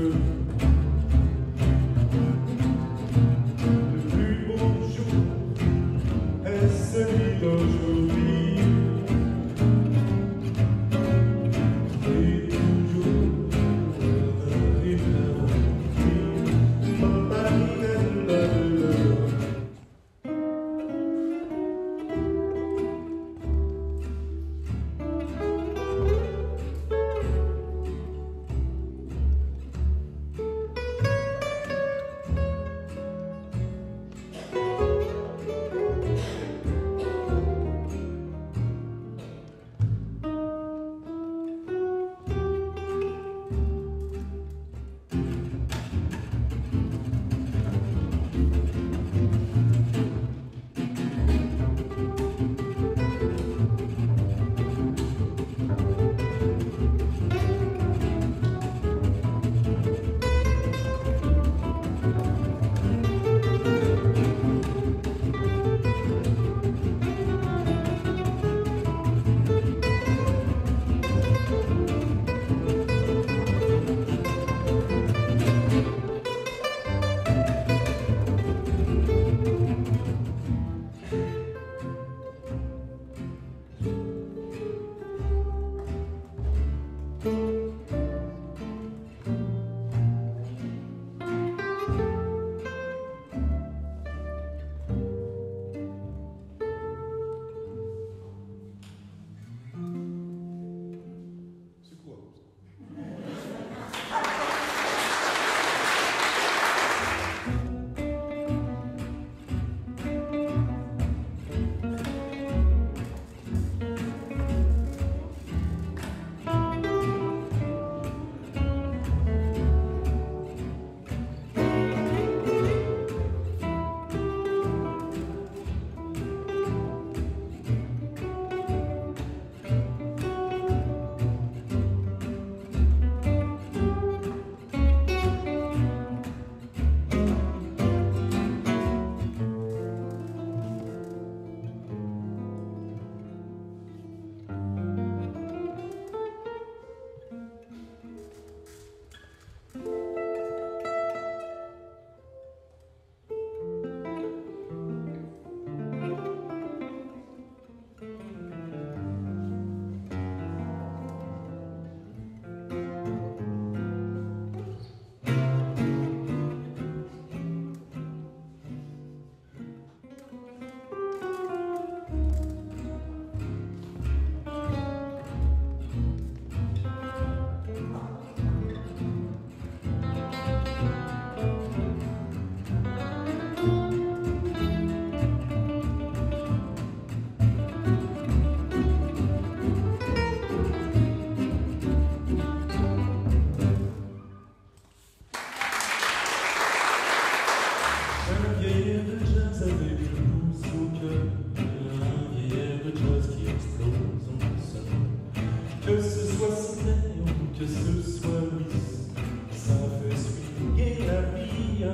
through.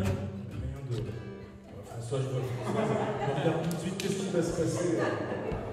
rien, rien de. Enfin, ça, je vois. On regarde tout de suite qu'est-ce qui va se passer. Euh